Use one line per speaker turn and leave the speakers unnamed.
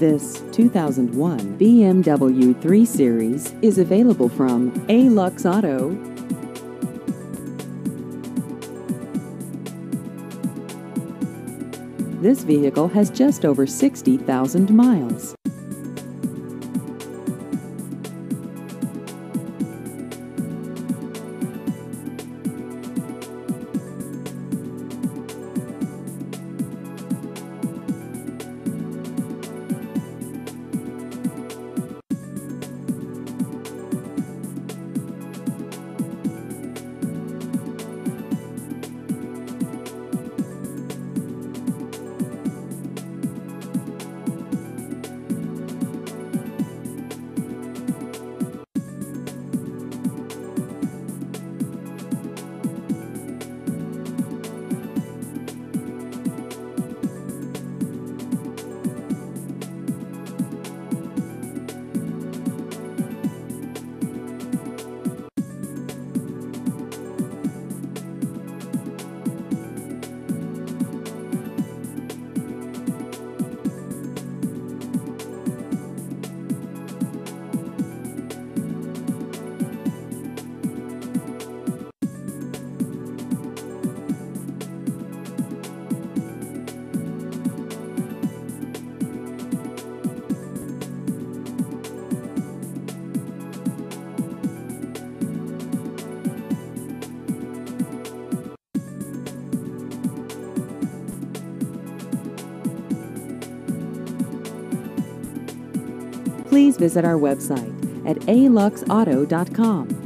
This 2001 BMW 3 Series is available from A Lux Auto. This vehicle has just over 60,000 miles. Please visit our website at aluxauto.com.